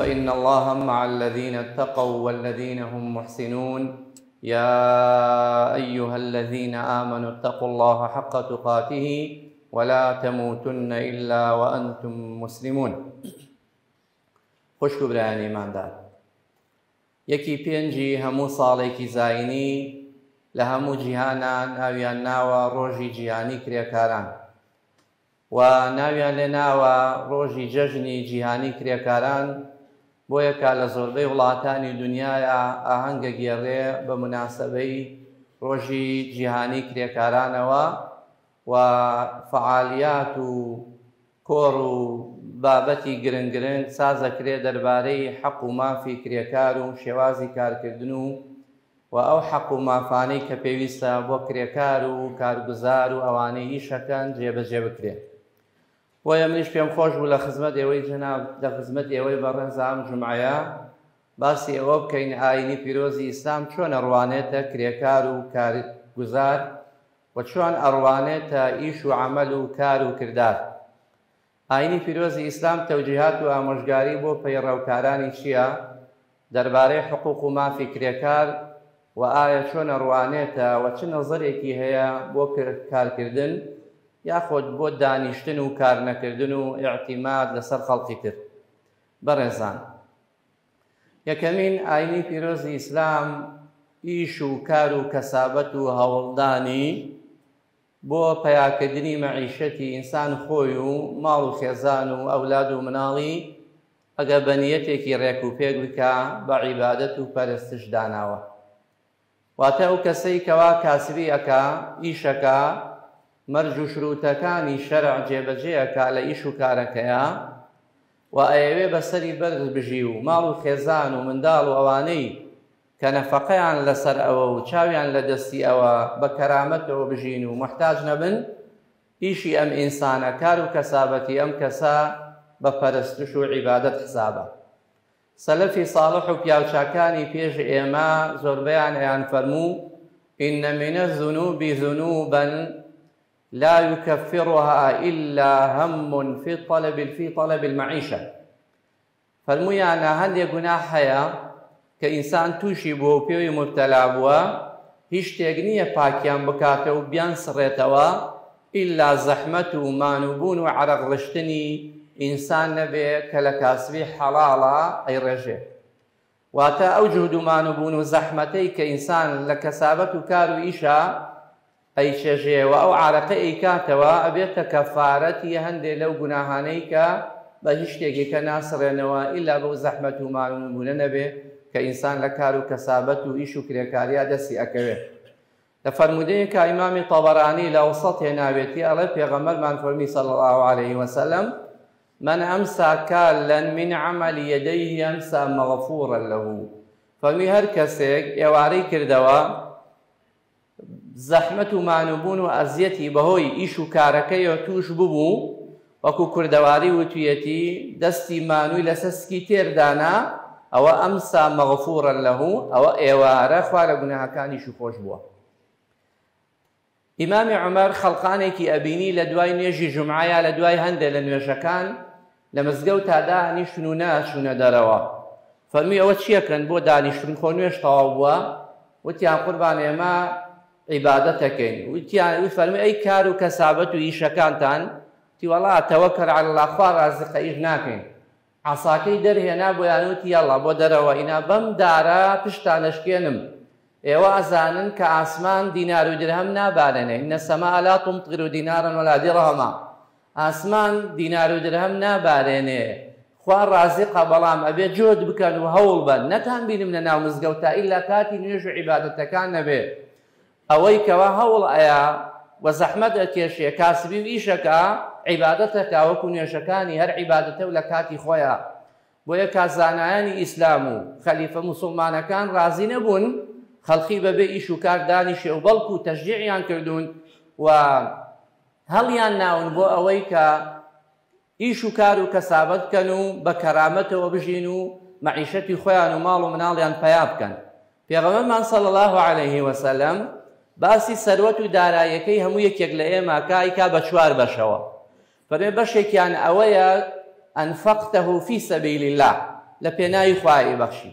إن الله مع الذين اتقوا والذين هم محسنون يا أيها الذين آمنوا اتقوا الله حق تقاته ولا تموتن إلا وأنتم مسلمون خوشک و برایانی ئیماندار یەکی پێنجی هەموو ساڵێکی زاینی لە هەموو جیهانا ناویان ناوە ڕۆژی جیهانی کرێکاران و ناویان لێ ناوە ڕۆژی جەژنی جیهانی کرێکاران بۆیە کا لە زۆربەی وڵاتانی دنیاە ئاهەنگە گێڕێ بە مناسبەی ڕۆژی جیهانی کرێکارانەوە و فعالیات و کۆڕ و بابەتی گرنگ گرنگ سازەکرێ دەربارەی حەق و مافی کرێکار و شێوازی کارکردن و و ئەو حەق و مافانەی کە پێویستە بۆ کرێکار و کارگوزار و ئەوانەی ئیشەکەن جێبەجێ بکرێن بۆیە منیش پێم خۆش بوو لە خزمەت ئێوەی جەناب لە خزمەت ئێوەی بەڕێزام جمعەیە باسی ئەوە بکەین ئاینی پیرۆزی ئیسلام چۆنە ڕوانێتە کرێکار و کارگوزار و چۆن ئەڕوانێ تە ئیش و عەمەل و کار و کردار؟ ئاینی پیرۆزی ئیسلام تەوجیهات و ئامۆژگاری بۆ پەیڕەوکارانی چیە دەربارەی حقوق و مافی کرێکار و ئایا چۆن ئەڕوانێتە و چ نەزەرێکی هەیە بۆ کارکردن یاخود بۆ دانیشتن و کارنەکردن و ئیعتیماد لەسەر خەڵقی تر؟ بەڕێزان یەکەمین ئاینی پیرۆزی ئیسلام ئیش و کار و کەسابەت و هەوڵدانی بۆ پەیاکردنی مەعیشەتی ئینسان خۆی و ماڵ و خێزان و ئەولاد و مناڵی ئەگەر بە نیەتێکی ڕێک و پێک بکا بە عیبادەت و پەرستش داناوە. واتە ئەو کەسەی کەوا کاسبی ئەکا، ئیش ئەکا، مەرج و شرووتەکانی شەرع جێبەجێ ئەکا لە ئیش و کارەکەیا و ئەیەوێ بە سەری بەرز بژی و ماڵ و خێزان و منداڵ و ئەوانەی کە نەفەقەیان لە سەر ئەوە و چاویان لە دەستی ئەوە بە کەرامەتەوە بژین و موحتاج نەبن، ئیشی ئەم ئینسانە، کار و کەسابەتی ئەم کەسە بە پەرستش و عیبادەت حسابە. سەلەفی ساڵح و پیاوچاکانی پێش ئێمە زۆربەیان ئەیانفەرموو، ان من الذنوب ذنوبا لا یکفرها الا هم فی الطلب فی طلب المعیشە، فەرموویانە هەندێک گوناح هەیە کە ئینسان تووشی بووە و پێوەی موبتەلا بووە، هیچ شتێک نییە پاکیان بکاتەوە و بیانسڕێتەوە ئیلا زەحمەت و مان و بوون و عەرەق ڕشتنی ئینسان نەبێ کە لە کاسبی حەڵاڵا ئەیڕێژێ. واتە ئەو جوهد و مان و بوون و زەحمەتەی کە ئینسان لە کەسابەت و کار و ئیشا ئەیچێژێ و ئەو عەرەقەی ئەیکاتەوە ئەبێتە کەفارەتی هەندێ لەو گوناهانەی کە بە هیچ شتێکیکە ناسڕێنەوە ئیلا بەو زەحمەت و مان و بوونە نەبێ کە ئینسان لە کار و کەسابەت و ئیش و کرێکاریا دەستی ئەکەوێ. لە فەرموودەیەکا ئیمامی تەبەرانی لە ئەوسەت هێناوێتی ئەڵێ پێغەمبەرمان فەرمی صلی اللە علیە وسلم، من امسا کالا من عمل یدیه امسا مغفورا له فەرمی هەر کەسێک ئێوارەی کردەوە زەحمەت و مانوبوون و ئەزیەتی بەهۆی ئیش و کارەکەیەوە تووش ببوو وەکو کوردەواری وتویەتی، دەستی مانوی لەسەر سکی تێر دانا، ئەوە امسا مغفورا له، ئەوە ئێوارە خوا لە گوناهەکانیشی خۆش بووە. ئیمامی عومەر خەڵقانێکی ئەبینی لە دوای نوێژی جومعە یا لە دوای هەندێ لە نوێژەکان لە مزگەوتا دانیشتون و نەئەچونە دەرەوە. فەرموی ئەوە چیەکەن بۆ دانیشتون خۆ نوێژ تەواو بووە؟ وتیان قوربان ئێمە عیبادەت ئەکەین وتیان وی فەرمی ئەی کار و کەسابەت و ئیشەکانتان تی وەڵا تەوەکەل علی اللە خوا ڕازقە ئیش ناکەین عەساکەی دەرهێنا بۆیان وتی یەڵا بۆ دەرەوە ئینا بەم دارە پشتتان ئەشکێنم ئێوە ئەزانن کە ئاسمان دینار و درهەم نابارێنێ ان السماء لا تمطر دینارا ولا درهما ئاسمان دینار و درهم نابارێنێ خوا ڕازقە بەڵام ئەبێ جۆد بکەن و هەوڵ بەن نەتان بینم لە ناو مزگەوتا ئیلا کاتی نوێژ و عیبادەتەکان نەبێ ئەوەی کەوا هەوڵ ئەیا و زەحمەت ئەکێشێ کاسبی و ئیشەکا عیبادەتەکا وەکو نوێژەکانی هەر عیبادەتە و لە کاتی خۆیا بۆیە کا زانایانی ئیسلام و خەلیفە موسڵمانەکان ڕازی نەبوون خەڵقی بەبێ ئیش و کار دانیشێ و بەڵکو تەشجیعیان کردوون و هەڵیانناون بۆ ئەوەی کە ئیش و کار و کەسابەت بکەن و بە کەرامەتەوە بژین و مەعیشەتی خۆیان و ماڵ و مناڵیان پەیا بکەن پێغەمبەرمان صلی اللە علیه وسلم باسی سەروەت و دارایەکەی هەموو یەکێک لە ئێمە کا ئیکا بە چوار بەشەوە فەرمێ بەشێکیان ئەوەیە انفقته فی سبیل الله لە پێناوی خوای بەخشی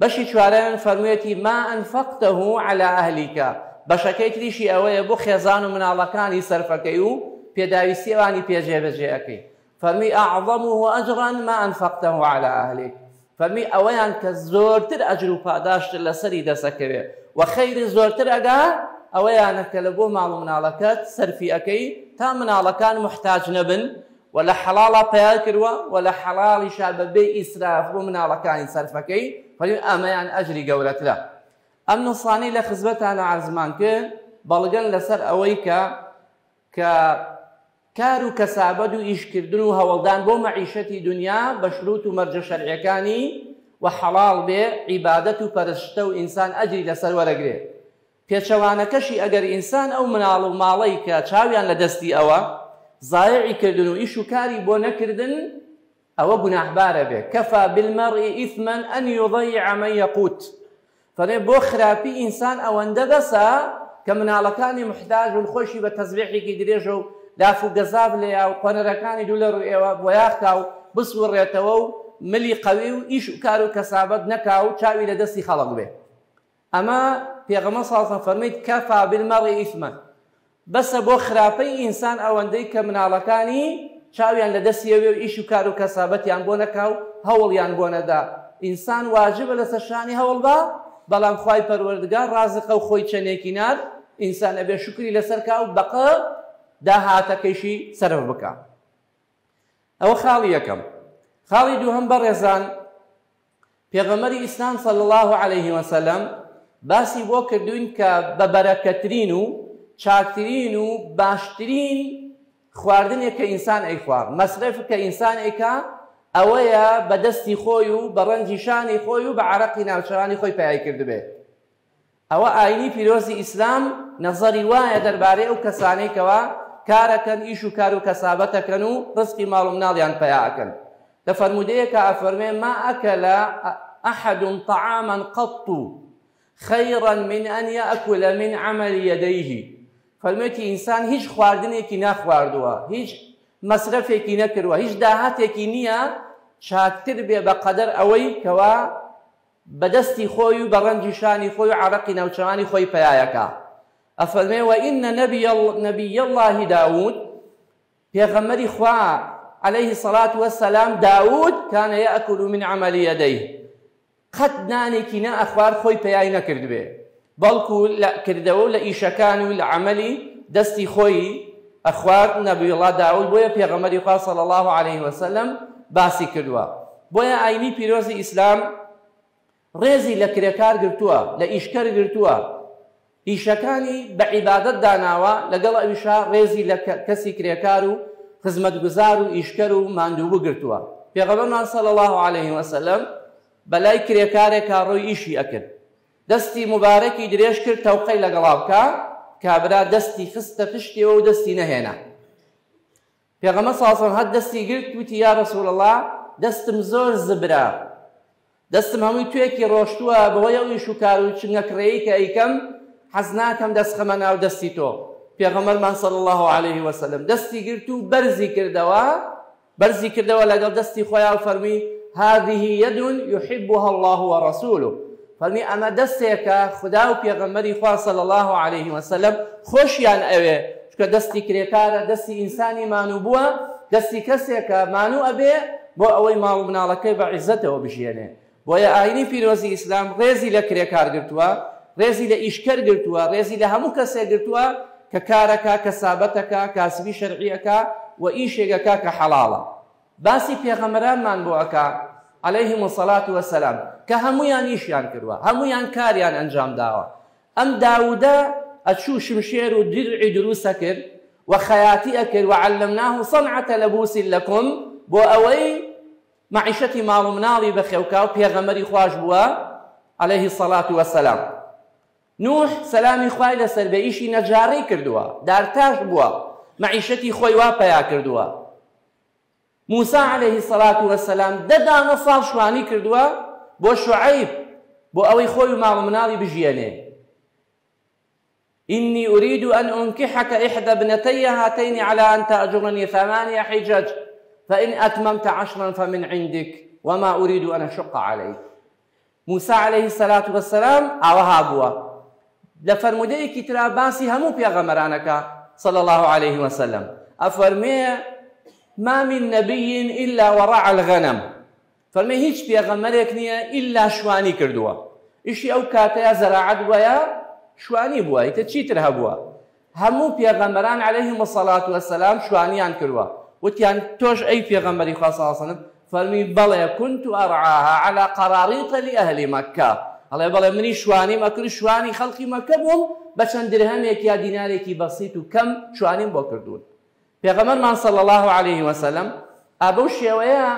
بەشی چوارەمیان فەرموویەتی، ما انفقته علی اهلک، بەشەکەی تریشی ئەوەیە بۆ خێزان و مناڵەکانی سەرفەکەی و پێداویستی ئەوانی پێ جێبەجێ ئەکەی، فەرمووی، اعظمه اجرا ما انفقته علی اهلک، فەرمووی ئەوەیان کە زۆرتر ئەجر و پاداشتت لەسەری دەست ئەکەوێ و خەیرت زۆرتر ئەگا ئەوەیانە کە لەبۆ ماڵ و مناڵەکەت سەرفی ئەکەی تا مناڵەکان موحتاج نەبن و لە حەڵاڵا پەیا کردوە و لە حەڵاڵیشا بە بێ ئیسراف بۆ مناڵەکانی سەرفەکەی فەرمی ئەمەیان ئەجری گەورەترە ئەم نوسانەی لە خزمەتانا عەرزمان کرد بەڵگەن لەسەر ئەوەی کە کە کار و کەسابەت و ئیشکردن و هەوڵدان بۆ مەعیشەتی دنیا بە شروت و مەرجە شەرعیەکانی و حەڵاڵ بێ عیبادەت و پەرستشتە و ئینسان ئەجری لەسەر وەرەگرێ پێچەوانەکەشی ئەگەر ئینسان ئەو مناڵ و ماڵەی کە چاویان لە دەستی ئەوە زایەعی کردن و ئیش و کاری بۆ نەکردن ئەوە گوناحبارە بێ، کفی بالمرء اثما ان یضیع من یقوت، فەرمێ بۆ خراپی ئینسان ئەوەندە بەسە کە مناڵەکانی موحتاجن خۆیشی بە تەزبێحێکی درێژە و لاف و گەزاف لێیا و قۆنەرەکانی دوو لە روی ئێوە بۆیاخکا و بسوڕێتەوە و ملی قوی و ئیش و کار و کەسابەت نەکا و چاوی لە دەستی خەڵک بێ. ئەمە پێغەمبەر صلی اللە علیە وسلم فەرمووی کفی بالمرء اثما بەسە بۆ خراپەی ئینسان ئەوەندەی کە مناڵەکانی چاویان لە دەستی ئەوێ و ئیش و کار و کەسابەتیان بۆ نەکا و هەوڵیان بۆ نەدا ئینسان واجبە لەسەر شانی هەوڵ با بەڵام خوای پەروەردگار ڕازقە و خۆی چەنێکی نار ئینسان ئەبێ شکری لەسەر کا و بەقە داهاتەکەیشی سەرف بکە ئەوە خاڵی یەکەم خاڵی دووهەم بەڕێزان پێغەمبەری ئیسلام صلی اللە علیه وسلم باسی بۆ کردووین کە بە بەرەکەترین و چاکترین و باشترین خواردنێک کە ئینسان ئەیخوا مەسرەف کە ئینسان ئەیکا ئەوەیە بە دەستی خۆی و بە ڕەنجی شانی خۆی و بە عەرەقی ناوچەوانی خۆی پەیای کردبێ ئەوە ئایینی پیرۆزی ئیسلام نەزەری وایە دەربارەی ئەو کەسانەی کەوا کارەکەن، ئیش و کار و کەسابەت ئەکەن و ڕزقی ماڵ و مناڵیان پەیا ئەکەن. لە فەرموودەیەکا ئەفەرموێ، ما اکل احد طعاما قط خیرا من ان یاکل من عمل یدیه، فەرموێتی ئینسان هیچ خواردنێکی نەخواردووە، هیچ مەسرەفێکی نەکرووە، هیچ داهاتێکی نییە چاکتر بێ بە قەدەر ئەوەی کەوا بە دەستی خۆی و بە ڕەنجی شانی خۆی و عەرەقی ناوچەوانی خۆی پەیایەکا ئەفەرمێ، وەئین نبی اللە داود، پێغەمبەری خوا علیە الصلوە والسلام داود کان یاکل من عمل یدیه، قەت نانێکی نەئەخوارد خۆی پەیای نەکردبێ. بەڵکو لە کردەوە و لە ئیشەکان و لە عەمەلی دەستی خۆی ئەخوارد نەبی اللە داود بۆیە پێغەمبەری خوا صلی اللە علیه وسلم باسی کردووە بۆیە ئاینی پیرۆزی ئیسلام ڕێزی لە کرێکار گرتووە لە ئیشکەر گرتووە ئیشەکانی بە عیبادەت داناوە لەگەڵ ئەویشا ڕێزی لە کەسی کرێکار و خزمەتگوزار و ئیشکەر و ماندوو بگرتووە پێغەمبەرمان صلی اللە علیه وسلم بەلای کرێکارێکا ڕۆی ئیشی ئەکرد دەستی موبارەکی درێژ کرد تەوقەی لەگەڵا بکا، کابرا دەستی خستە پشتیەوە و دەستی نەهێنا. پێغەمبەر صلی اللە علیە و سلم هەر دەستی گرت وتی، یا رسول اللە دەستم زۆر زبرە، دەستم هەمووی توێکی رۆشتووە بەهۆی ئەو ئیش و کار و چنگە کڕێی کە ئەیکەم، حەز ناکەم دەست خەمە ناو دەستی تۆ. پێغەمبەرمان صلی اللە علیە و سلم دەستی گرت و بەرزی کردەوە بەرزی کردەوە لەگەڵ دەستی خۆیا و فەرمووی، هذه یەد یحبها اللە ورسولە، فەرمووی ئەمە دەستێکە خودا و پێغەمبەری خوا صلی اللە علیە وسلم خۆشیان ئەوێ، چونکە دەستی کرێکارە دەستی ئینسانی مانوو بووە، دەستی کەسێکە مانوو ئەبێ بۆ ئەوەی ماڵ و مناڵەکەی بە عیزەتەوە بژیێنێ. بۆیە ئاینی پیرۆزی ئیسلام ڕێزی لە کرێکار گرتووە، ڕێزی لە ئیشکەر گرتووە، ڕێزی لە هەموو کەسێک گرتووە کە کار ئەکا، کەسابەت ئەکا، کاسبی شەرعی ئەکا و ئیشێک ئەکا کە حەڵاڵە. باسی پێغەمبەرانمان بۆ ئەکا، علیهم الصلوة والسلام، کە هەموویان ئیشیان کردووە، هەموویان کاریان ئەنجام داوە. ئەم داودە ئەچوو شمشێر و درعی دروست ئەکرد و خەیاتی ئەکرد، وعلمناه صنعة لبوس لکم، بۆ ئەوەی، مەعیشەتی ماڵ و مناڵی بەخێوکاو پێغەمبەری خواش بووە علیە الصلوە و السلام نوح سەلامی خوای لەسەر بێ ئیشی نەجارەی کردووە دارتاش بووە مەعیشەتی خۆی وا پیا کردووە موسا علیه الصلوه و السلام دە دانە ساڵ شوانی کردووە بۆ شعیب بۆ ئەوەی خۆی و ماڵ و مناڵی بژیەنێ إني أريد أن أنكحك إحدى ابنتي هاتين على أن تأجرني ثمانية حجج فإن أتممت عشرا فمن عندك وما أريد أن أشق عليك موسى عليه الصلاة والسلام أوها بوا لفرموديك ترى باسي همو بيغمرانك صلى الله عليه وسلم أفرمي ما من نبي إلا ورع الغنم فەرمێ هیچ پێغەمبەرێک نیە ئیلا شوانی کردووە ئیشی ئەو کاتەیا زەراعەت بوایە شوانی بووە ئیتر چیتر هەبووە هەموو پێغەمبەران علیهم الصلوة والسلام شوانیان کردووە وتیان تۆش ئەی پێغەمبەری خوا صلی اللە علیە وسلم فەرمی بەڵێ کنت ارعاها علی قراریط لأهل مکە ئەڵێ بەڵێ منی شوانیم ئەکرد شوانی خەڵکی مەکە بووم بە چەند درهەمێک یا دینارێکی بەسیت و کەم شوانیم بۆ کردوون پێغەمبەرمان صلی اللە علیە وسلم ە بەو شێوەیە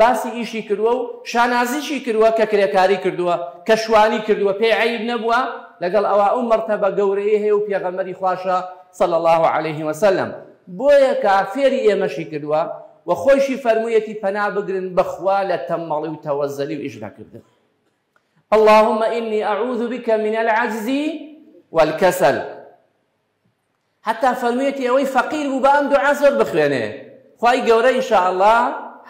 باسی ئیشی کردووە و شانازیشی کردووە کە کرێکاری کردووە، کە شوانی کردووە پێی عەیب نەبووە، لەگەڵ ئەوە ئەو مەرتەبە گەورەیەی هەیە و پێغەمبەری خواشە صلی اللە علیە وسلم، بۆیە کە فێری ئێمەشی کردووە و خۆیشی فەرموویەتی پەنا بگرن بە خوا لە تەمەڵی و تەوەزەلی و ئیش نەکردن. اللهم اني اعوذ بک من العجز والکسل. حەتا فەرموویەتی ئەوەی فەقیر بوو با ئەم دوعا زۆر بخوێنێ خوای گەورە ان شاء اللە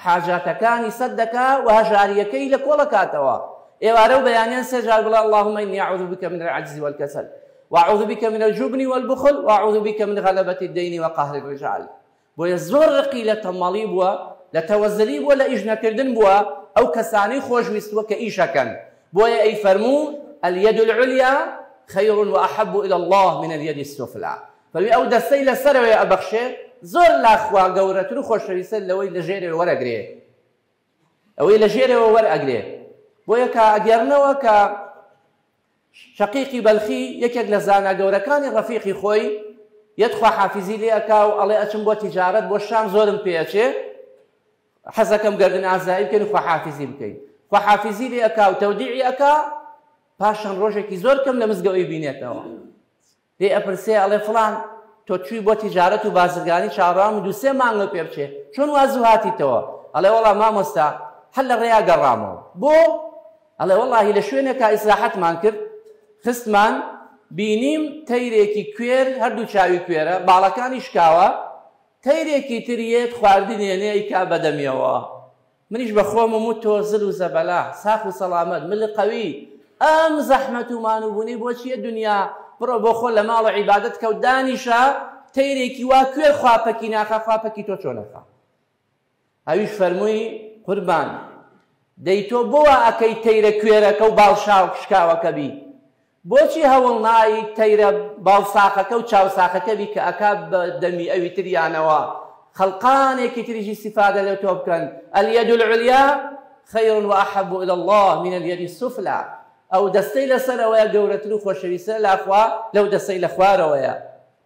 حاجاتەکانی سەد دەکا و هەژارییەکەی لە کۆڵ ئەکاتەوە ئێوارە و بەیانیان سێ جار بڵێ اللهم انی اعوذ بک من العجز والکسل واعوذ بک من الجبن والبخل واعوذ بک من غلبة الدین وقهر الرجال بۆیە زۆر ڕقی لە تەمەڵی بووە، لە تەوەزلی بووە، لە ئیش نەکردن بووە، ئەو کەسانەی خۆش ویستووە کە ئیش ئەکەن، بۆیە ئەی فەرموو، الیەد العلیا خیر و احب الی اللە من الیەد السفلی، فەرمی ئەو دەستەی لە سەرەوەی ئەبەخشێ زۆر لا خوا گەورەتر و خۆشەویستر لەوەی لە ژێرەوەی وەرەگرێ ئەوەی لە ژێرەوە وەرئەگرێ بۆیە کە ئەگێڕنەوە کە شەقیقی بەلخی یەکێک لە زانا گەورەکانی ڕەفیقی خۆی یەت خواحافیزی لێ ئەکا و ئەڵێ ئەچم بۆ تیجارەت بۆ شام زۆرم پێ ئەچێ حەزەکەم گەردن ئازایی بکەین خواحافیزی بکەین خواحافیزی لێ ئەکا و تەودیعی ئەکا پاشان ڕۆژێکی زۆر کەم لە مزگەوەی بینێتەوە لێی ئەپرسێ ئەڵێ فڵان تۆ چووی بۆ تیجارەت و بازرگانی چاوەڕوان بووم دوو سێ مانگ لەو پێ بچێ چۆن وا زوو هاتیتەوە؟ ئەڵێ وەڵا مامۆستا هەر لە ڕێیا گەڕامەوە بۆ؟ ئەڵێ وەڵاهی لە شوێنێکا ئیسراحەتمان کرد خستمان بینیم تەیرێکی کوێر هەردوو چاوی کوێرە باڵەکانی شکاوە تەیرێکی تر یێت خواردنێنێ ئەیکا بە دەمیەوە. منیش بە خۆم و متۆ زل و زەبەلا ساخ و سەڵامەت مل قەوی ئەم زەحمەت و مانوبونەی بۆ چیە دونیا بڕۆ بۆ خۆ لە ماڵە عیبادەت کە و دانیشە تەیرێکی وا کوێر خوا پەکی ناخا خوا پەکی تۆ چۆن ئەخا ئەویش فەرمووی قوربان دەی تۆ بۆ وا ئەکەی تەیرە کوێرەکە و باڵ شاو شکاوەکە بی بۆچی هەوڵ نایت تەیرە باڵساخەکە و چاوساخەکە بی کە ئەکا بە دەمی ئەوی تریانەوە خەڵقانێکی تریش ئیستیفادە لە تۆ بکەن الیەد العلیا خیر و احب الی اللە من الیەد السفلا ئەو دەستەی لە سەرەوەیە گەورەتر و خۆشەویسترە لا خوا لەو دەستەی لە خوارەوەیە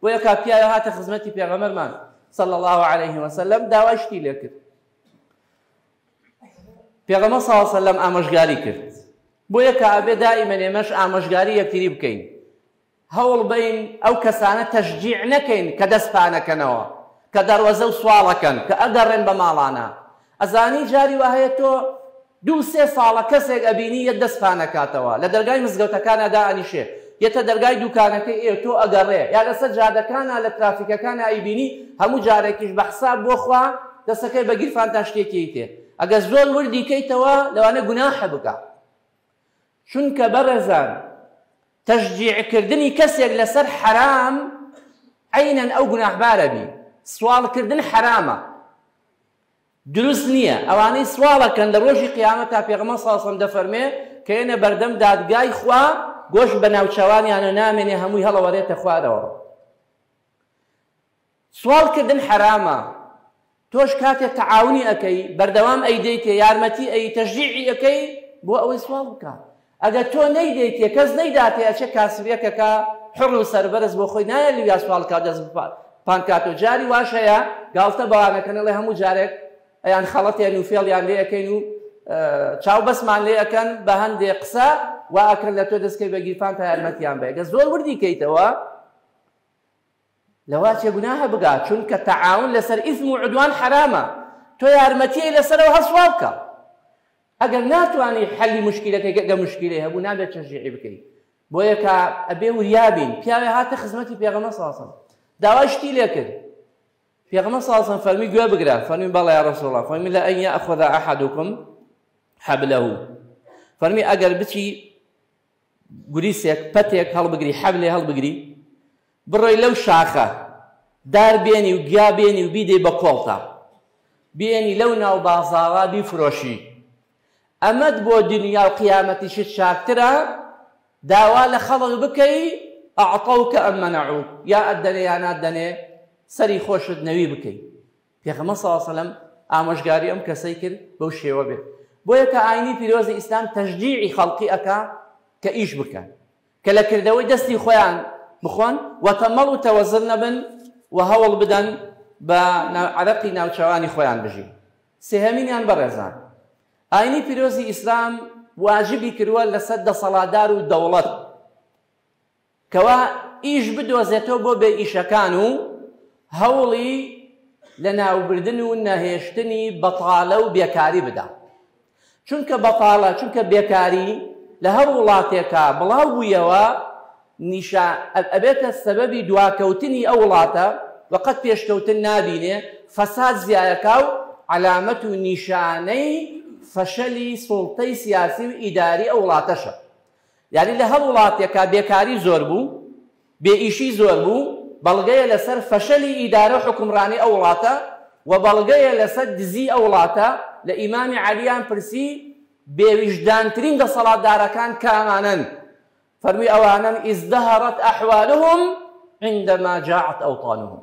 بۆیە کە پیاوێ هاتە خزمەتی پێغەمبەرمان صلی اللە علیه وسلم داوای شتی لێ کرد پێغەمبەر صلی اللە علیه وسلم ئامۆژگاری کرد بۆیە کە ئەبێ دائیمەن ئێمەش ئامۆژگاری یەکتری بکەین، هەوڵ بەین ئەو کەسانە تەشجیع نەکەین کە دەست پانەکەنەوە، کە دەروەزە و سواڵەکەن، کە ئەگەڕێن بە ماڵانا. ئەزانی جاری وا هەیە تۆ دوو سێ ساڵە کەسێک ئەبینی یەت دەست پانەکاتەوە، لە دەرگای مزگەوتەکانا دائەنیشێ، یەتە دەرگای دووکانەکەی ئێ تۆ ئەگەڕێ، یا لەسەر جادەکانا لە ترافیکەکانا ئەیبینی، هەموو جارێکیش بە حساب بۆ خوا دەستەکەی بە گیرفانتا شتێکی ئەیتێ. ئەگەر زۆر وردی کەیتەوە لەوانە گوناحە بکە چونکە بەڕێزان تشجیع کردنی کەسێک لەسەر حەرام عینەن ئەو گوناحبارە بی سواڵ کردن حەرامە دروست نییە ئەوانەی سواڵەکەن لە ڕۆژی قیامە تا پێغمە ساسم دەفەرمێ کە ێنە بەردەم دادگای خوا گۆش بە ناوچوانیانە نامێنێ هەمووی هەڵەوەرێتە خوارەوە سواڵ کردن حەرامە تۆش کاتێ تەعاونی ئەکەی بەردەوام ئەیدەیتێ یارمەتی ئەیی تەشجیعی ئەکەی بۆ ئەوەی سواڵ بکا ئەگەر تۆ نەیدەیتێ کەس نەیداتێ ئەچێ کاسبیەکەکە حوڕ و سەربەرز بۆ خۆی نایە لویا سواڵ بکا و دەست بپات پانکاتۆ جاری واش هەیە گاڵتە بەوان ئەکەن ئەڵێ هەموو جارێک ئەیان خەڵەتێن و فێڵیان لێ ئەکەین و چاو بەسمان لێ ئەکەن بە هەندێ قسە وا ئەکەن لە تۆ دەستکەوی بە گیرفان تا یارمەتیان بە ئەگەر زۆر وردی کەیتەوە لەوە چێ گوناهە بگا چونکە تەعاون لەسەر ئیسم و عدوان حەرامە تۆ یارمەتیی لەسەرەوە هەڵسوا بکە ئەگەر ناتوانی حەلی مشکیلەکەی کە گە مشکیلەی هەبوو نابێت تەشجیعی بکەی بۆیە کە ئەبێ وریابین پیاوێ هاتە خزمەتی پێغەمە ساسم داوای شتی لێ کرد پێغەمە ساسم فەرمی گوێ بگرە فەرمی بەڵێ یا رسول الله فەرمی لە ئەن یاخذ احدکم حبله فەرمی ئەگەر بچی گوریسێک، پەتێک، هەڵبگری، حەبلێ هەڵبگری، بڕۆی لەو شاخە دار بێنی و گیا بێنی و بیدەی بە کۆڵتا، بێنی لەو ناو بازاڕا بیفرۆشی، ئەمەت بۆ دنیا و قیامەتیشت چاکترە، داوا لە خەڵک بکەی اعطوک ام منعوک، یا ئەتدەنێ یا ناتدەنێ، سەری خۆشت نەوی بکەی، پێخەمە صلی اللە سەلەم ئامۆژگاری ئەم کەسەی کرد بەو شێوە بێت بۆیە کە ئاینی پیرۆزی ئیسلام تەشجیعی خەڵقی ئەکا کە ئیش بکەن کە لە کردەوەی دەستی خۆیان بخۆن و تەمەڵ و تەوەزر نەبن و هەوڵ بدەن بە عەرەقی ناوچەوانی خۆیان بژین سێهەمینیان بەڕێزان ئاینی پیرۆزی ئیسلام واجبی کردووە لەسەر دەسەڵاتدار و دەوڵەت کوا ئیش بدۆزێتەوە بۆ بێ ئیشەکان و هەوڵی لە ناوبردن و نەهێشتنی بەتاڵە و بێکاری بدا چونکە بەتاڵە چونکە بێکاری لە هەر وڵاتێکا بڵاو بوویەوە نیشا ئەبێتە سەبەبی دواکەوتنی ئەو وڵاتە و قەت پێشکەوتن نابینێ فەساد زیایەکا و عەلامەت و نیشانەی فەشەلی سوڵتەی سیاسی و ئیداری ئەو وڵاتەشە یانی لە هەر وڵاتێک کا بێکاری زۆر بوو، بێ ئیشی زۆر بوو، بەڵگەیە لە سەر فەشەلی ئیدارەو حوکمڕانی ئەو وڵاتە و بەڵگەیە لە سەر دزی ئەو وڵاتە، لە ئیمامی عەلیان پرسی بێ ویژدانترین دەسەڵاتدارەکان کامانەن؟ فەرمووی ئەوانەن ازدهرت احوالهم عندما جاعت اوطانهم.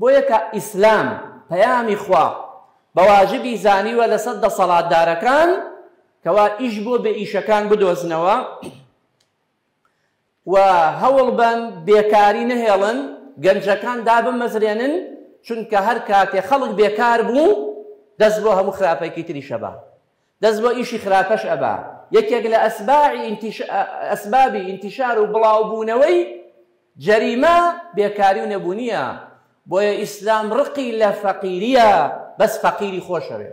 بۆیە کە ئیسلام پەیامی خوا بە واجبی زانیوە لەسەر دەسەڵاتدارەکان کەوا ئیش بۆ بێ ئیشەکان بدۆزنەوە و هەوڵبەن بێکاری نەهێڵن گەنجەکان دابمەزرێنن چونکە هەر کاتێ خەڵک بێکار بوو دەست بۆ هەموو خراپەکی تری شەبا دەست بۆ ئیشی خراپەش ئەبا. یەکێک لە ئەسبابی ئینتیشار و بڵاوبوونەوەی جەریمە بێکاری و نەبوونیە، بۆیە ئیسلام ڕقی لە فەقیریە بەس فەقیری خۆشەوێ،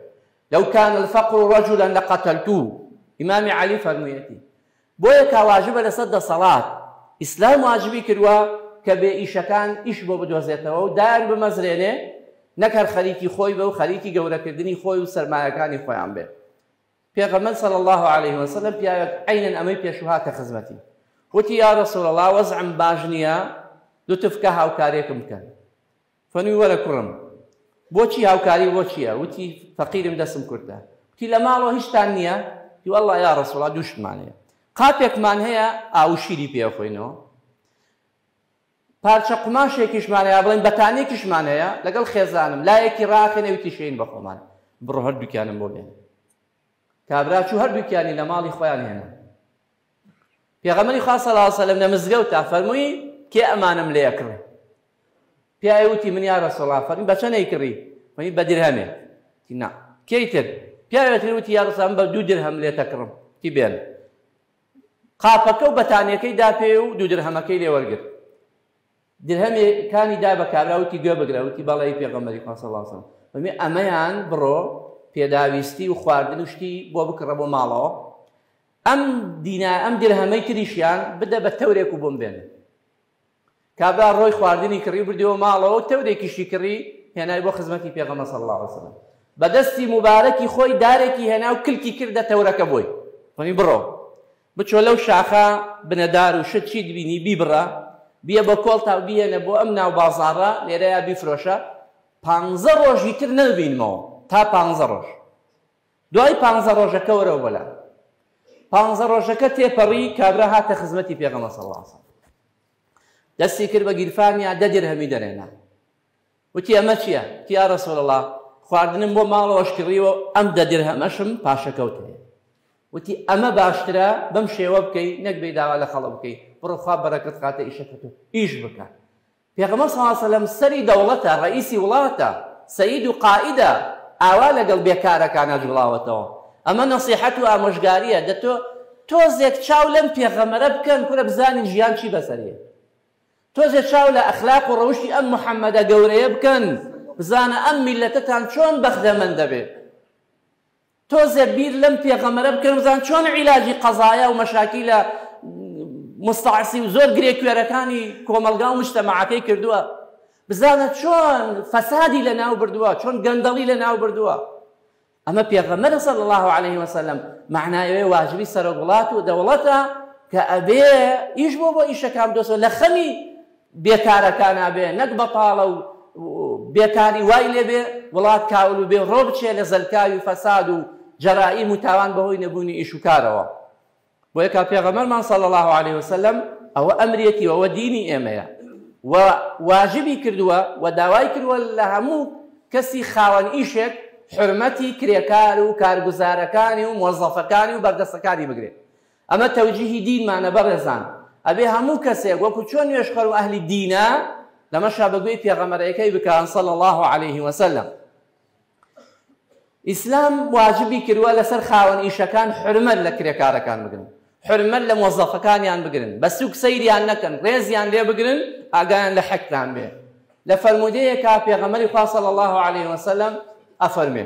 لو کان الفقر رجلا لقتلتوه، ئیمامی عەلی فەرموویەتی، بۆیە کا واجبە لەسەر دەسەڵات، ئیسلام واجبی کردوە کە بێ ئیشەکان ئیش بۆ بدۆزێتەوە و دایان بمەزرێنێ نەک هەر خەریکی خۆی بێ و خەریکی گەورەکردنی خۆی و سەرمایەکانی خۆیان بێ. پێغەمبەر صلی اللە علیە وسلم پیاوێک عەینەن ئەمەی پێشو هاتە خزمەتی وتی، یا رسول اللە وەزعم باش نیە لوتف بکە هاوکارێکم بکەن. فەنوی وەرە کوڕم بۆچی هاوکاری بۆ چییە وتی فەقیرم دەسم کورتە وتی لە ماڵەوە هیچتان نییە هی والله یا ڕسوڵا دووشتمان هەیە قاپێکمان هەیە ئاو شیری پێ خۆینەوە پارچە قوماشێکیشمان هەیە بڵێن بەتانێکیشمان هەیە لەگەڵ خێزانم لایەکی ڕاخێنە وتی شەین بە خۆمان بڕۆ هەردووکیانم بۆ بێن کابرا چوو هەردووکیانی لە ماڵی خۆیان هێنا پێغەمبەری خوا صلی الله علیه و سلم لە مزگەوتا فەرمووی کێ ئەمانەم لێ ئەکڕێ پیاوی وتی من یا رسول الله فەرمی بە چەنێی کڕی فەرمی بە درهەمێ تی نا کێی تر پیاوی تر وتی یا رسول الله بە دوو درهەم لێ تەکڕم تی بێن قاپەکە و بەتانیەکەی دا پێ و دوو درهەمەکەی لێ وەرگرت درهەمەکانی دا بە کابراوتی گوێ بگرە وتی بەڵی پێغەمەری خوا صلی الله علیه و سلم فەرمی ئەمەیان بڕۆ پێداویستی و خواردن و شتی بۆ بکڕە بۆ ماڵەوە ئەم دینا ئەم درهەمەی تریشیان بدە بە تەورێک و بۆم بێنە. کابرا ڕۆی خواردنی کڕی و بردیەوە ماڵەوە و تەورێکیشی کڕی هێنای بۆ خزمەتی پێغەمبەر صلی اللە علیە وسلم بە دەستی موبارەکی خۆی دارێکی هێنا و کلکی کردە تەورەکە بۆی فەرمی بڕۆ بچۆ لەو شاخە بنەدار و شت چیت بینی بیبڕە بیە بە کۆڵتا و بیەنە بۆ ئەم ناو بازاڕە لێرەیا بیفرۆشە پانزە ڕۆژی تر نەبینمەوە تا پانزە ڕۆژ دوای پانزە ڕۆژەکە وەرەوە بۆ لام. پانزە ڕۆژەکە تێپەڕی، کابرا هاتە خزمەتی پێغەمبەر صلی اللە علیە وسلم. دەستی کرد بە گیرفانیا دە دیرهەمی دەرهێنا. وتی ئەمە چییە؟ وتی یا رسول اللە خواردنم بۆ ماڵەوە شکڕیوە و ئەم دە دیرهەمەشم پاشەکەوت هەیە. وتی ئەمە باشترە بەم شێوە بکەی نەک بێ داوا لە خەڵک بکەی، بڕۆ خوا بەرەکەت خاتە ئیشەکەت و ئیش بکە. پێغەمبەر صلی اللە علیە وسلم سەری دەوڵەتە، ڕەئیسی وڵاتە، سەید و قائیدە، ئاوا لەگەڵ بێکارەکانا جوڵاوەتەوە. ئەمە نەسیحەت و ئامۆژگاریە، دەتۆ تۆزێک چاو لەم پێغەمبەرە بکەن کورە بزانین ژیان چی بەسەریە. تۆزێ چاو لە ئەخلاق و ڕەوشتی ئەم محمدە گەورەیە بکەن، بزانە ئەم میللەتەتان چۆن بەخدەمەند دەبێت. تۆزێ بیر لەم پێغەمبەرە بکەن بزان چۆن عیلاجی قەزایا و مەشاکیلە مستعصی و زۆر گرێ کوێرەکانی کۆمەلگا و مجتمعەکەی کردووە بزانە چۆن فەسادی لە ناو بردووە چۆن گەندەڵی لە ناو بردووە ئەمە پێغەمبەر صلی الله عليه وسلم معناوێ واجبی سەرۆک وڵات و دەوڵەتە کە ئەبێ ئیش بۆ بۆ ئیشەکان دۆسەوە لە خەمی بێکارەکانا بێ نەک بەتاڵە و بێکاری وای لێ بێ وڵات کاول و بێ ڕۆ بچێ لە زەلکاوی فەساد و جەرائیم و تاوان بەهۆی نەبوونی ئیش و کارەوە بۆیە کا پێغەمەرمان صلی الله علیه وسلم ئەوە ئەمرێتی ئەوە دینی ئێمەیە و واجبی کردووە و داوای کردووە لە هەموو کەسی خاوەن ئیشێک حرمەتی کرێکار و کارگوزارەکانی و مۆزەفەکانی و بەردەستەکانی بگرێت ئەمە تەوجیهی دینمانە بەڕێزان ئەبێ هەموو کەسێک وەکو چۆن نوێژخەر و ئەهلی دینە لەمەشا بەگوێی پێغەمەرەکەی بکان صلی الله علیه وسلم ئیسلام واجبی کردووە لەسەر خاوەن ئیشەکان حرمەت لە کرێکارەکان بگرن حرمەت لە مۆزەفەکانیان بگرن بە سوک سەیریان نەکەن ڕێزیان لێ بگرن ئاگایان لە حەکتان بێ لە فەرمودەیەکە پێغەمەری خوا صلی الله علیه وسلم ئەفەرمێ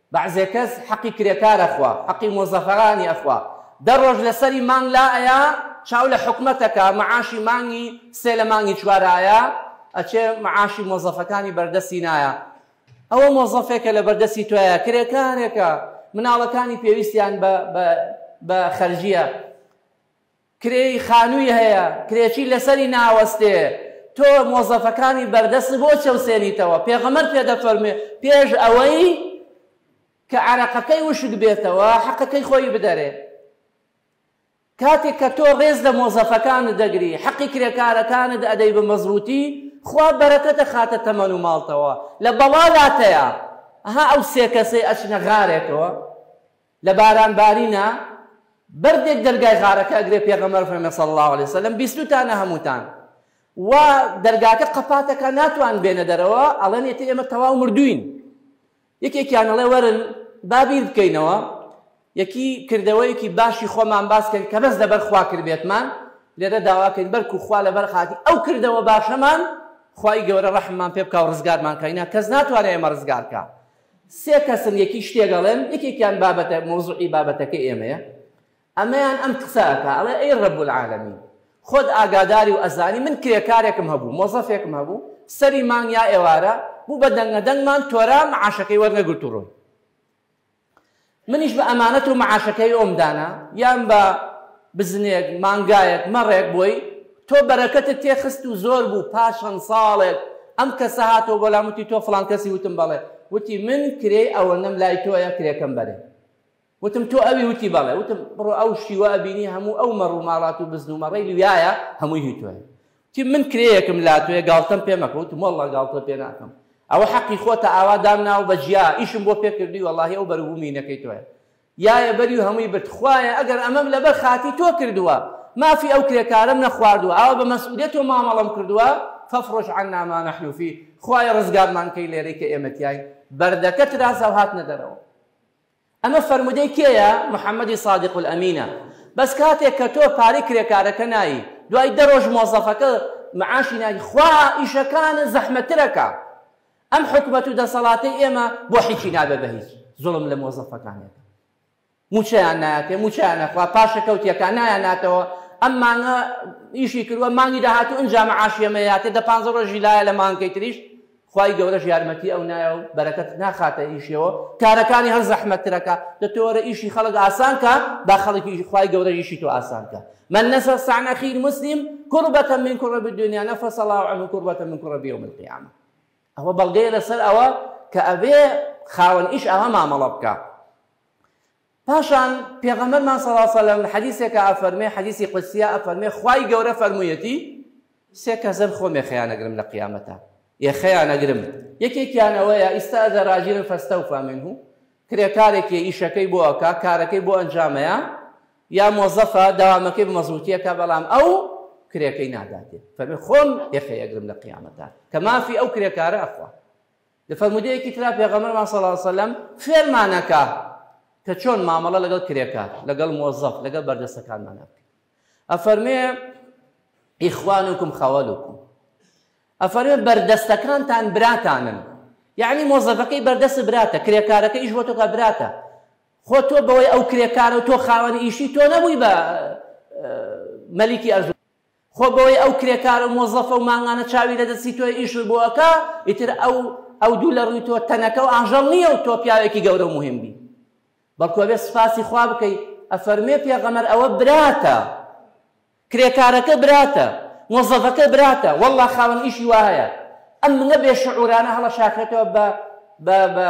بەعزێ کەس حەقی کرێکار ئەخوا حەقی مۆزەفەکانی ئەخوا دە ڕۆژ لەسەری مانگ لا ئەیا چاو لە حکومەت ئەکا مەعاشی مانگی سێ لە مانگی چوار ئایا ئەچێ مەعاشی مۆزەفەکانی بەردەستی نایە ئەوە مۆزەفێکە لە بەردەستی تۆیە کرێکارێکە مناڵەکانی پێویستیان بە بە بە خەرجیە کرێی خانووی هەیە، کرێچی لەسەری ناوەستێ، تۆ مۆزەفەکانی بەردەستت بۆ چەوسێنیتەوە، پێغەمبەر پێ دەفەرموێ پێش ئەوەی کە عەرەقەکەی وشک بێتەوە حەقەکەی خۆی بدەرێ. کاتێک کە تۆ ڕێز لە مۆزەفەکانت دەگری، حەقی کرێکارەکانت ئەدەی بە مەزبووتی، خوا بەرەکەت دەخاتە تەمەن و ماڵتەوە، لە بەڵا لاتەیە. ئەها ئەو سێ کەسەی ئەچنە غارێکەوە. لە باران بارینا بەردێک دەرگای غارەکە ئەگرێ پێغەمبەر فەرمێ صلی اللە علیە وسلم بیستوتانە هەمووتان و دەرگاکە قەپاتەکە ناتوان بێنە دەرەوە ئەڵێن ئێتە ئێمە تەواو مردوین یەکێکیان ئەڵێ وەرن بابیر بکەینەوە یەکی کردەوەیەکی باشی خۆمان باسکەن کە بەس لەبەر خوا کردبێتمان لێرە داواکەین بەرکو خوا لەبەر خاتی ئەو کردەوە باشەمان خوای گەورە ڕەحممان پێ بکە و ڕزگارمان کەینا کەس ناتوانێت ئێمە ڕزگارکە سێ کەسن یەکی شتێک ئەڵێن یەکێکیان بابەتە مەوزوعی بابەتەکە ئێمەیە ئەمەیان ئەم قسە ئەکا ئەڵێ ئەی رب العالمین خۆت ئاگاداری و ئەزانی من کرێکارێکم هەبوو مۆزەفێکم هەبوو سەری مانگ یا ئێوارە بوو بە دەنگە دەنگمان تۆرا معاشەکەی وەرنەگرت و ڕۆی منیش بە ئەمانەت و مەعاشەکەی ئۆم دانا، یان بە بزنێک، مانگایەک، مەڕێک بۆی، تۆ بەرەکەتت تێ خست و زۆر بوو، پاش چەند ساڵێک ئەم کەسە هاتەوە بۆ لام وتی تۆ فڵان کەسی وتم بەڵێ، وتی من کرێی ئەوەندەم لای تۆیە کرێکەم بەرێ، وتم تۆ ئەوی وتی بەڵێ، وتم بڕۆ ئەو شیوە ئەبینی هەموو ئەو مەڕ و ماڵات و بزن و مەڕەی لویایە هەمووی هی تۆیە، تیم من کرێیەکم لاتۆیە گاڵتەم پێ مەکە وتم واللە گاڵتە پێ ناکەم ئەوە حەقی خۆتە ئاوا دام ناو بە جیا ئیشم بۆ پێ کردی واللهی ئەو بەرو مینەکەی تۆیە یایە بەری و هەمووی برد خوایە ئەگەر ئەمەم لەبەر خاتی تۆ کردووە مافی ئەو کرێکارەم نەخواردووە ئاوا بە مەسئولێ تۆ مامەڵەم کردووە فەفڕش عنا ما نحن فی خوایە ڕزگارمان کەی لێرەی کە ئێمە تیاین بەردەکە ترازا و هاتنە دەرەوە ئەمە فەرموودەی کێیە؟ محەمەدی سادق الامینە بەس کاتێک کە تۆ پارەی کرێکارەکە نایی دوای دە ڕۆژ مۆزەفەکە معاشی نایت خوا ئیشەکانت زەحمەتتر ئەکا ئەم حکومەت و دەسەڵاتەی ئێمە بۆ حیچی نابێ بە هیچ زوڵم لە مۆزەفەکان ئەکا موچەیان نایەتێ موچەیان نەخوا پاشەکەوتیەکان نایان ناتەوە ئەم مانگە ئیشی کردووە مانگی داهاتوو ئنجا معاشیەمە یاتێ دە پانزە ڕۆژی لایە لە مانگەی تریش خوای گەورەش یارمەتی ئەو نایە و بەرەکەت ناخاتە ئیشیەوە کارەکانی هەر زەحمەتترەکە دەتۆرە ئیشی خەڵک ئاسان کە با خەڵکی خوای گەورە ئیشی تۆ ئاسان کە من نەسە سانەخیر مسلیم کوڕبەتە من کوڕە دنیا نەفەسە الله عنه کوڕبەتە من کوڕە بیوم القیامە ئەوە بەڵگەیە لەسەر ئەوە کە ئەبێ خاوەن ئیش ئەوە مامەڵە بکە پاشان پێغەمبەرمان صلی اللە علیە وسلم لە حەدیسێکا ئەفەرمێ حەدیسی قودسیە ئەفەرمێ خوای گەورە فەرموویەتی سێ کەس هەن خۆم یەخەیان ئەگرم لە قیامەتا یەخەیان ئەگرم یەکێکیان ئەوەیە ئیستەئەجەر راجیرن فەستەوفا منه کرێکارێکی ئیشەکەی بۆ ئەکا کارەکەی بۆ ئەنجامەیە یا مۆزەفە داوامەکەی بمەزوتیەکە بەڵام ئەو کرێکەی ناداتێ فەرمی خۆم یەخەی ئەگرم لە قیامەتا کە مافی ئەو کرێکارە ئەخوا لە فەرموودەیەکی ترا پێغەمبەرمان صلی اللە علیە وسلم فێرمانەکا کە چۆن مامەڵە لەگەڵ کرێکار لەگەڵ مۆزەف لەگەڵ بەردەستەکانمانە بکەین ئەفەرمێ ئیخوانکم خەوەلکم ئەفەرمێ بەردەستەکانتان براتانن یعنی مۆزەفەکەی بەردەست براتە کرێکارەکە ئیش بۆ تۆکە براتە خۆ تۆ بەوەی ئەو کرێکارە و تۆ خاوەن ئیشی تۆ نەبووی بە مەلیکی ئەرزو خۆ بەوەی ئەو کرێکارە و مۆزەفە و مانگانە چاوی لە دەستی تۆیە ئیشت بۆ ئەکا، ئیتر ئەو ئەو دوو لە ڕووی تۆ تەنەکە و ئاژەڵ نییە و تۆ پیاوێکی گەورە و موهیم بی. بەڵکو ئەبێ سوپاسی خوا بکەی، ئەفەرموێ پێغەمبەر ئەوە براتە، کرێکارەکە براتە، مۆزەفەکە براتە، وەڵڵا خاوەن ئیشی وا هەیە، ئەم منە بێ شعورانە هەڵەشاخێتەوە بە بە بە.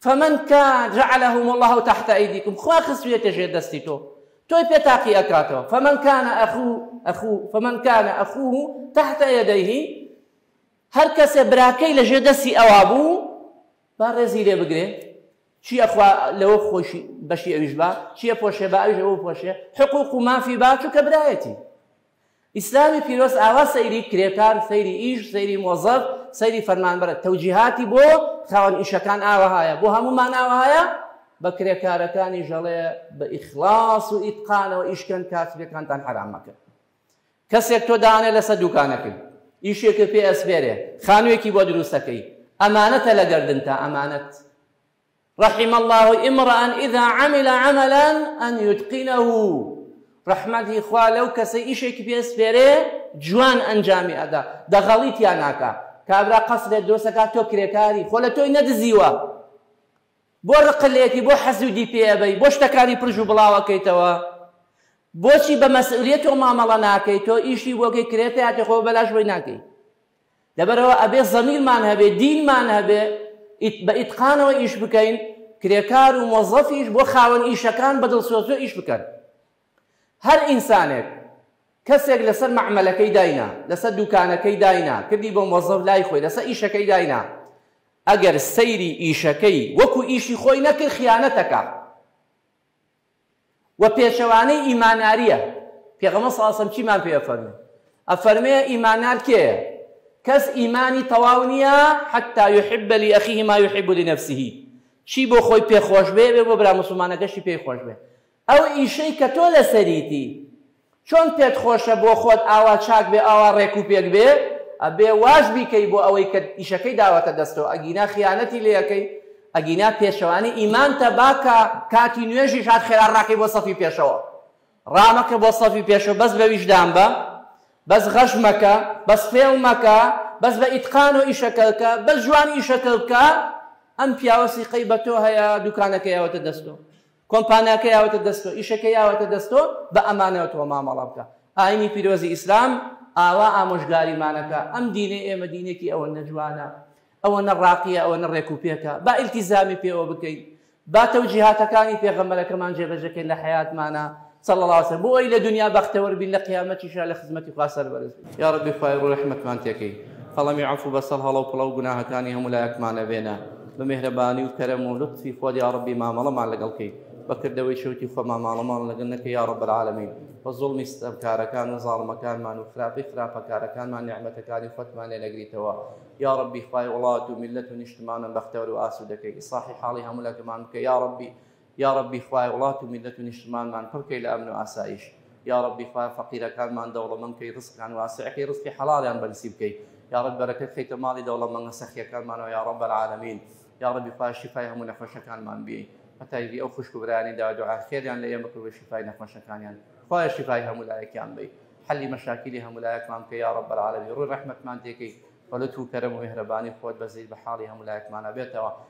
فمن کان جعلهم الله تحت ایدیکم خوا خستویەتە ژێر دەستی تۆ تۆی پێ تاقی ئەکاتەوە فمن کان اخو اخو فمن کان اخوه تحت يديه هەر کەسێ براکەی لە ژێر دەستی ئەوا بوو با ڕێزی لێ بگرێ چی ئەخوا لەوە خۆشی بەشی ئەویش با چیە پۆشێ با ئەویش ئەوە پۆشێ حقوق و مافی با چووکە برایەتی ئیسلامی پیرۆز ئاوا سەیری کرێکار، سەیری ئیش، سەیری مۆزەف، سەیری فەرمانبەرە، تەوجیهاتی بۆ خاوەن ئیشەکان ئاوەهایە، بۆ هەموومان ئاوەهایە، بە کرێکارەکانیش ئەڵێ بە ئیخڵاس و ئیتقانەوە ئیش کەن کاسبیەکانتان حەرام مەکەن. کەسێک تۆ دانێ لەسەر دووکانەکەی، ئیشێکت پێ ئەسپێرێ، خانووێکی بۆ دروست ئەکەی، ئەمانەتە لە گەردنتا، ئەمانەت. رحم اللە امرا اذا عمل عملا ان یتقنه رەحمەتی خوا لەو کەسەی ئیشێکی پێ ئەسپێرێ جوان ئەنجامی ئەدا دەغەڵی تیا ناکا کابرا قەسرێ دۆسەکە تۆ کرێکاری خۆ لە تۆی نەدزیوە بۆ ڕقلێتی بۆ حەزودی پێ ئەبەی بۆ شتەکانی پرژ و بڵاوەکەیتەوە بۆچی بە مەسئولیەت تۆ مامەڵە ناکەی تۆ ئیشی بۆکەی کرێتە یاتی خۆ بەلاش بۆی ناکەی لەبەرئەوە ئەبێ زەمیرمان هەبێ، دینمان هەبێ، بە ئیتقانەوە ئیش بکەین، کرێکار و مۆزەفیش بۆ خاوەن ئیشەکان بە دڵسۆزیەوە ئیش بکەن. هەر ئینسانێک، کەسێک لەسەر مەعمەلەکەی داینا، لەسەر دوکانەکەی داینا، کردی بە مۆزەف لای خۆی، لەسەر ئیشەکەی داینا، ئەگەر سەیری ئیشەکەی وەکو ئیشی خۆی نەکرد خیانەتەکا. وە پێچەوانەی ئیماناریە، پێغەمبەر صلی اللە علیە وسلم چیمان پێ ئەفەرموێ؟ ئەفەرمێ ئیمانار کێیە؟ کەس ئیمانی تەواو نیە حتی یحب لأخیه ما یحب لنفسه چی بۆ خۆی پێ خۆش بێ ئەبێ بۆ برا موسڵمانەکەشی پێی خۆش بێ ئەو ئیشەی کە تۆ لەسەریتی، چۆن پێت خۆشە بۆ خۆت ئاوا چاک بێ ئاوا ڕێک و پێک بێ ئەبێ واش بیکەی بۆ ئەوەی کە ئیشەکەی داوەتە دەستەوە ئەگینا خیانەتی لێ ئەکەی ئەگینا پێشەوانی ئیمانتە با کە کاتی نوێژیش هات خێرا ڕاکەی بۆ سەفی پێشەوە ڕامەکە بۆ سەفی پێشەوە بەس بە ویژدان بە بەس غەش مەکە بەس فێڵ مەکە بەس بە ئیتقان و ئیشەکە بکە بەس جوان ئیشەکە بکە ئەم پیاوە سیقەی بە تۆ هەیە دوکانەکەیەوەتە دەستەوە کۆمپاناکەی ئاوەتە دەست تۆ ئیشەکەی ئاوەتە دەست تۆ بە ئەمانەوە تۆ مامەڵە بکە ئاینی پیرۆزی ئیسلام ئاوا ئامۆژگاریمانەکا ئەم دینەی ئێمە دینێکی ئەوەنە جوانە ئەوەنە ڕاقیە ئەوەنە ڕێک و پێکە با ئیلتیزامی پێوە بکەین با تەوجیهاتەکانی پێغەمبەرەکەمان جێبەجەکەین لە حەیاتمانا صلی اللە وسلم بۆ ئەوەی لە دونیا بەختەوەر بین لە قیامەتیشا لە خزمەتی خوا سەربەرز بین یا ربی خوای ڕوو ڕەحمەتمان تێکەی قەڵەمی عەفو بەسەر هەڵە و پڵە و گوناهەکانی هەموو لایەکمانە بێنە بە مێهرەبانی و کەرەم و لطفی خۆت یا ربی مامەڵەمان لەگەڵ کەی بەکردەوەی شەوتی خۆ ماماڵەمان لەگەڵ نەکە یا رب العالمین و زوڵمی ستەمکارەکان و زاڵمەکانمان و خراپی خراپەکارەکانمان نیعمەتەکانی خۆتمان لێ نەگریتەوە یا ربی خوای وڵات و میلەت و نیشتمانە بەختەوەر و ئاسوودەکەی ئیساحی حاڵی هەموو لەکەمان بکە یا ربی یاڕەبی خوایە وڵات و میللەت و نیشتمانمان پڕ کەی لە ئەمن و ئاسایش یاڕەبی خوایە فەقیرەکانمان دەوڵەمەند کەی ڕزقیان واسع کەی ڕزقی حەڵاڵیان بەنسیب کەی یاڕەبی بەرەکەت خەیتە ماڵی دەوڵەمەندە سەخیەکانمانەوە یاڕەب العالمین یاڕەبی خوایە شیفای هەموو نەخۆشەکانمان بیەی هەتایڤی ئەو خوشک و برایانی داوای دوعای خێریان لە ئێمە کرد بە شیفای نەخۆشەکانیان خوایە شیفای هەموو لایەکیان بەی حلی مەشاکیلی هەموو لایەکمان بکە یا رب العالمین ڕووی ڕەحمەتمان تێکەی بە لطف و کەرەم و میهرەبانی خۆت بەزەیت بە حاڵی هەموو لایەکمانە بێتەوە